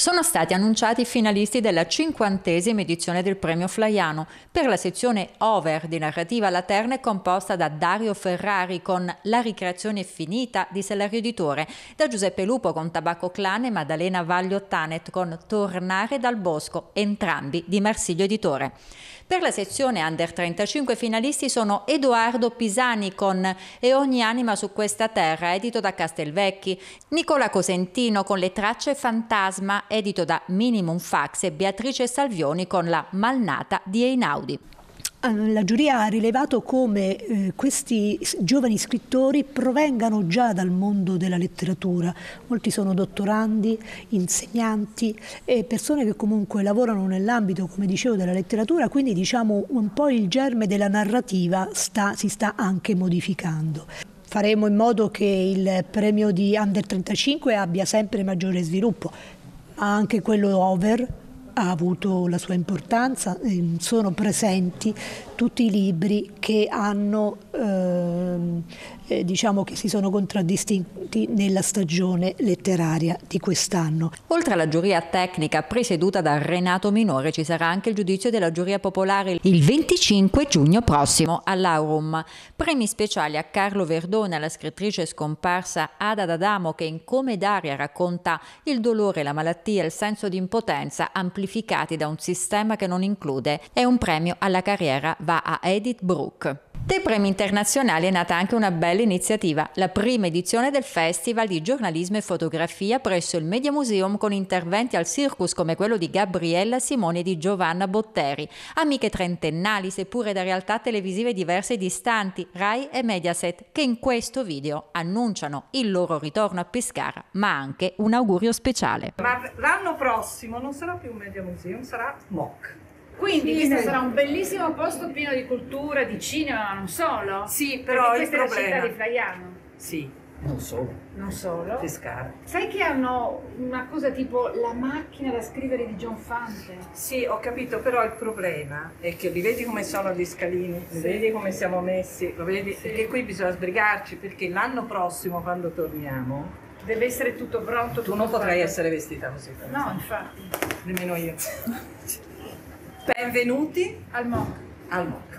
Sono stati annunciati i finalisti della cinquantesima edizione del premio Flaiano. Per la sezione Over di narrativa laterna è composta da Dario Ferrari con La ricreazione finita di Sellario Editore, da Giuseppe Lupo con Tabacco Clan e Maddalena Vaglio Tanet con Tornare dal Bosco, entrambi di Marsiglio Editore. Per la sezione Under 35 finalisti sono Edoardo Pisani con E ogni anima su questa terra, edito da Castelvecchi, Nicola Cosentino con Le tracce fantasma, edito da Minimum Fax e Beatrice Salvioni con La malnata di Einaudi. La giuria ha rilevato come eh, questi giovani scrittori provengano già dal mondo della letteratura. Molti sono dottorandi, insegnanti e persone che comunque lavorano nell'ambito, come dicevo, della letteratura, quindi diciamo un po' il germe della narrativa sta, si sta anche modificando. Faremo in modo che il premio di Under 35 abbia sempre maggiore sviluppo, anche quello over ha avuto la sua importanza, ehm, sono presenti tutti i libri che hanno ehm, eh, diciamo che si sono contraddistinti nella stagione letteraria di quest'anno. Oltre alla giuria tecnica presieduta da Renato Minore ci sarà anche il giudizio della giuria popolare il 25 giugno prossimo all'Aurum. Premi speciali a Carlo Verdone, alla scrittrice scomparsa Ada D'Adamo che in Come Daria racconta il dolore, la malattia il senso di impotenza amplificati da un sistema che non include e un premio alla carriera va a Edith Brooke. Dei premi internazionali è nata anche una bella iniziativa, la prima edizione del Festival di giornalismo e fotografia presso il Media Museum con interventi al circus come quello di Gabriella Simone e di Giovanna Botteri, amiche trentennali seppure da realtà televisive diverse e distanti, Rai e Mediaset, che in questo video annunciano il loro ritorno a Pescara, ma anche un augurio speciale. Ma l'anno prossimo non sarà più un Media Museum, sarà MOC. Quindi sì, questo sarà un bellissimo posto pieno di cultura, di cinema, ma non solo. Sì, però Perché il problema... è la città di Flaiano. Sì, non solo. Non solo. Pescara. Sai che hanno una cosa tipo la macchina da scrivere di John Fante? Sì, ho capito, però il problema è che li vedi come sono gli scalini, sì. vedi come siamo messi, lo vedi? Sì. Perché qui bisogna sbrigarci, perché l'anno prossimo quando torniamo deve essere tutto pronto. Tu non potrai essere vestita così. No, infatti. Nemmeno io. Benvenuti al MOC. Al MOC.